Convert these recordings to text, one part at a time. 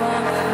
far.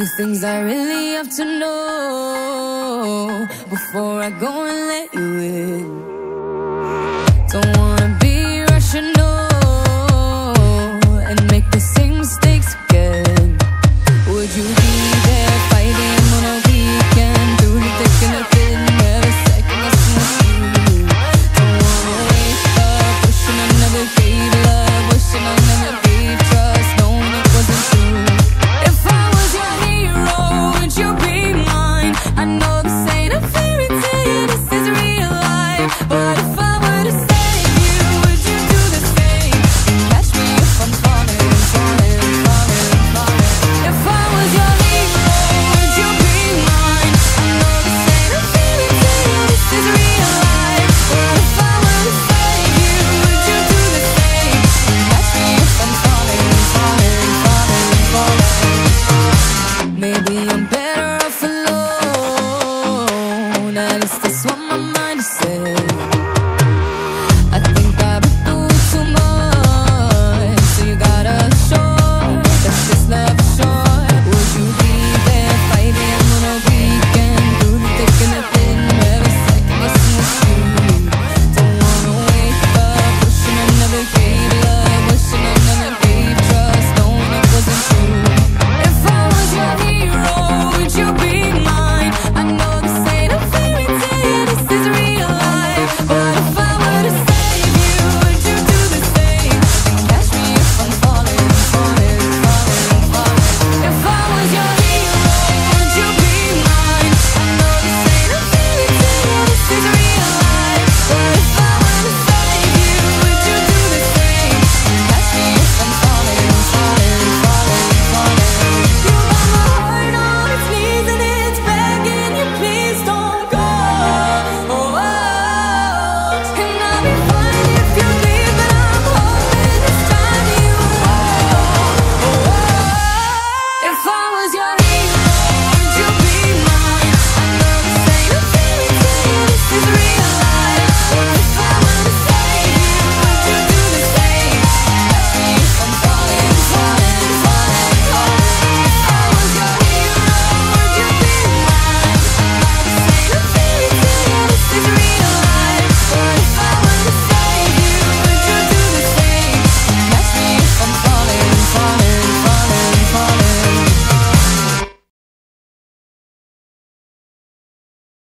few things I really have to know before I go and let you in. Don't